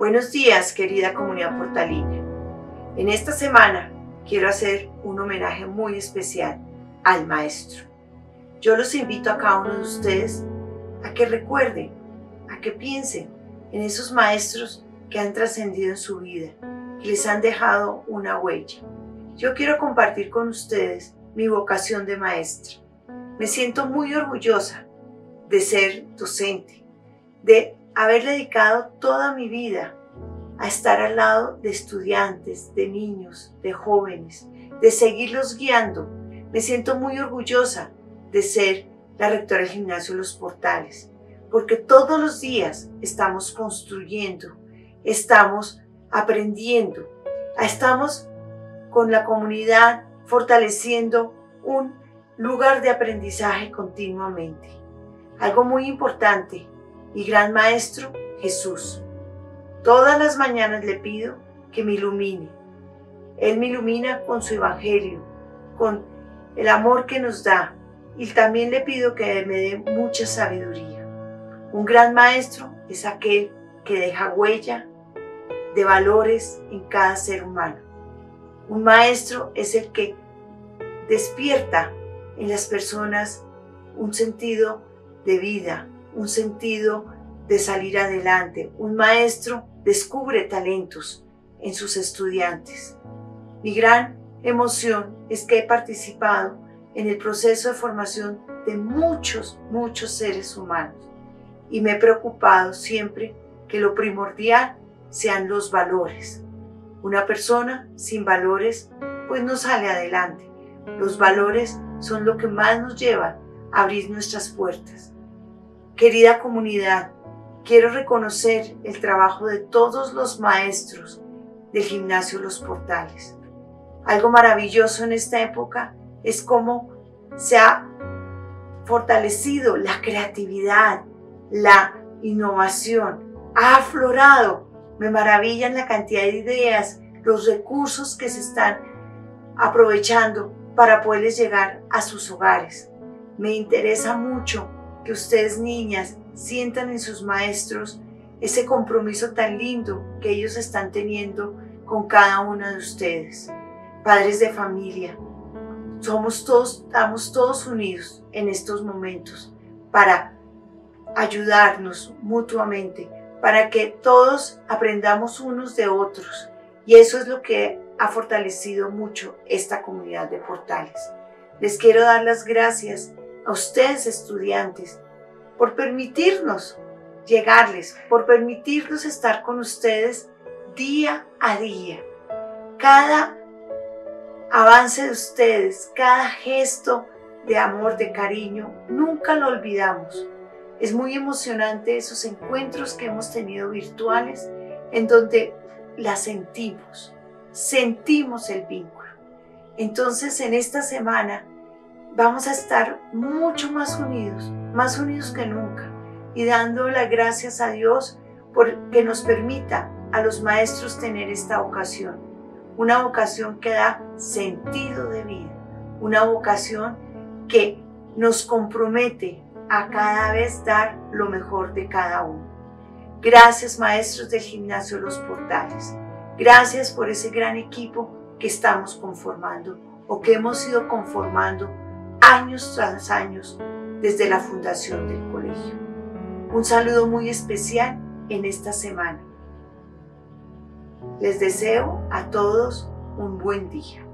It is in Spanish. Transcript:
Buenos días, querida comunidad portalina. En esta semana quiero hacer un homenaje muy especial al maestro. Yo los invito a cada uno de ustedes a que recuerden, a que piensen en esos maestros que han trascendido en su vida, que les han dejado una huella. Yo quiero compartir con ustedes mi vocación de maestra. Me siento muy orgullosa de ser docente, de haber dedicado toda mi vida a estar al lado de estudiantes, de niños, de jóvenes, de seguirlos guiando. Me siento muy orgullosa de ser la rectora del gimnasio Los Portales, porque todos los días estamos construyendo, estamos aprendiendo, estamos con la comunidad fortaleciendo un lugar de aprendizaje continuamente. Algo muy importante, mi gran maestro Jesús. Todas las mañanas le pido que me ilumine. Él me ilumina con su evangelio, con el amor que nos da. Y también le pido que me dé mucha sabiduría. Un gran maestro es aquel que deja huella de valores en cada ser humano. Un maestro es el que despierta en las personas un sentido de vida, un sentido de salir adelante. Un maestro descubre talentos en sus estudiantes. Mi gran emoción es que he participado en el proceso de formación de muchos, muchos seres humanos y me he preocupado siempre que lo primordial sean los valores. Una persona sin valores pues no sale adelante. Los valores son lo que más nos lleva a abrir nuestras puertas. Querida comunidad, quiero reconocer el trabajo de todos los maestros del gimnasio Los Portales. Algo maravilloso en esta época es cómo se ha fortalecido la creatividad, la innovación, ha aflorado. Me maravillan la cantidad de ideas, los recursos que se están aprovechando para poderles llegar a sus hogares. Me interesa mucho que ustedes niñas sientan en sus maestros ese compromiso tan lindo que ellos están teniendo con cada una de ustedes. Padres de familia, somos todos, estamos todos unidos en estos momentos para ayudarnos mutuamente, para que todos aprendamos unos de otros. Y eso es lo que ha fortalecido mucho esta comunidad de portales. Les quiero dar las gracias a ustedes estudiantes por permitirnos llegarles, por permitirnos estar con ustedes día a día. Cada avance de ustedes, cada gesto de amor, de cariño, nunca lo olvidamos. Es muy emocionante esos encuentros que hemos tenido virtuales en donde la sentimos, sentimos el vínculo. Entonces en esta semana vamos a estar mucho más unidos, más unidos que nunca, y dando las gracias a Dios por que nos permita a los maestros tener esta vocación, una vocación que da sentido de vida, una vocación que nos compromete a cada vez dar lo mejor de cada uno. Gracias maestros del gimnasio Los Portales, gracias por ese gran equipo que estamos conformando o que hemos ido conformando años tras años desde la fundación del colegio. Un saludo muy especial en esta semana. Les deseo a todos un buen día.